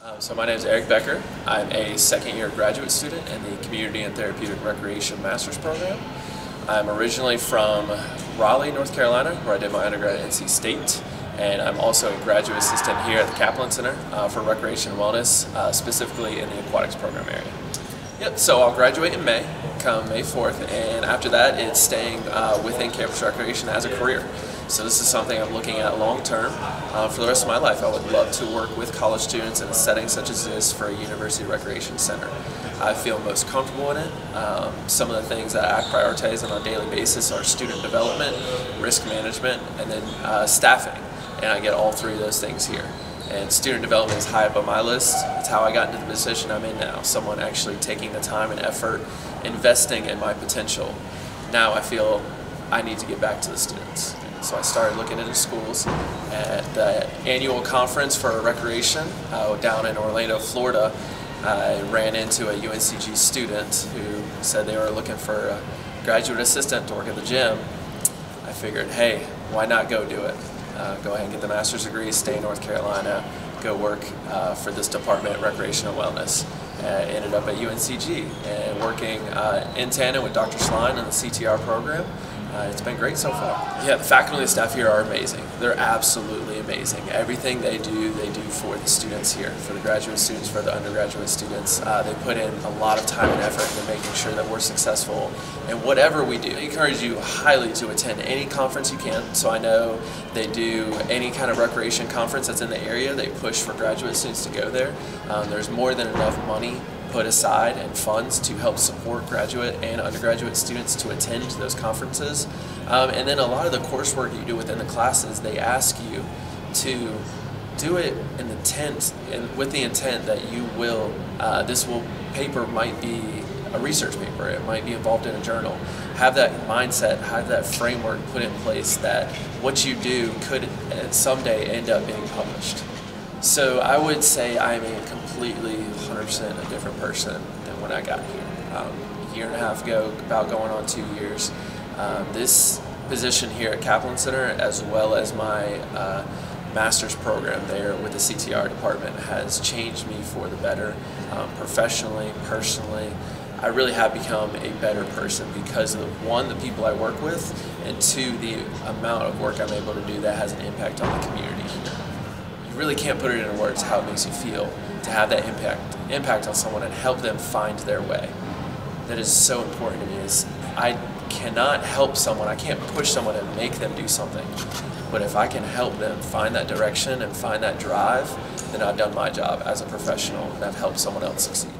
Um, so my name is Eric Becker. I'm a second year graduate student in the Community and Therapeutic Recreation Master's Program. I'm originally from Raleigh, North Carolina, where I did my undergrad at NC State. And I'm also a graduate assistant here at the Kaplan Center uh, for Recreation and Wellness, uh, specifically in the aquatics program area. Yep, so I'll graduate in May, come May 4th, and after that it's staying uh, within campus recreation as a career. So this is something I'm looking at long term uh, for the rest of my life. I would love to work with college students in a setting such as this for a university recreation center. I feel most comfortable in it. Um, some of the things that I prioritize on a daily basis are student development, risk management, and then uh, staffing. And I get all three of those things here. And student development is high up on my list. It's how I got into the position I'm in now. Someone actually taking the time and effort, investing in my potential. Now I feel I need to get back to the students. So I started looking into schools. At the annual conference for recreation uh, down in Orlando, Florida, I ran into a UNCG student who said they were looking for a graduate assistant to work at the gym. I figured, hey, why not go do it? Uh, go ahead and get the master's degree, stay in North Carolina, go work uh, for this department, Recreation and Wellness. Uh, ended up at UNCG and working uh, in tandem with Dr. Schleien in the CTR program. Uh, it's been great so far. Yeah, the faculty and staff here are amazing. They're absolutely amazing. Everything they do, they do for the students here, for the graduate students, for the undergraduate students. Uh, they put in a lot of time and effort into making sure that we're successful in whatever we do. I encourage you highly to attend any conference you can. So I know they do any kind of recreation conference that's in the area. They push for graduate students to go there. Um, there's more than enough money put aside and funds to help support graduate and undergraduate students to attend those conferences. Um, and then a lot of the coursework you do within the classes, they ask you to do it in the intent and with the intent that you will, uh, this will paper might be a research paper, it might be involved in a journal. Have that mindset, have that framework put in place that what you do could uh, someday end up being published. So I would say I'm a completely 100% a different person than when I got here. Um, a year and a half ago, about going on two years. Um, this position here at Kaplan Center, as well as my uh, master's program there with the CTR department, has changed me for the better, um, professionally, personally. I really have become a better person because of one, the people I work with, and two, the amount of work I'm able to do that has an impact on the community here really can't put it into words how it makes you feel to have that impact impact on someone and help them find their way. That is so important to me. Is I cannot help someone, I can't push someone and make them do something. But if I can help them find that direction and find that drive, then I've done my job as a professional and I've helped someone else succeed.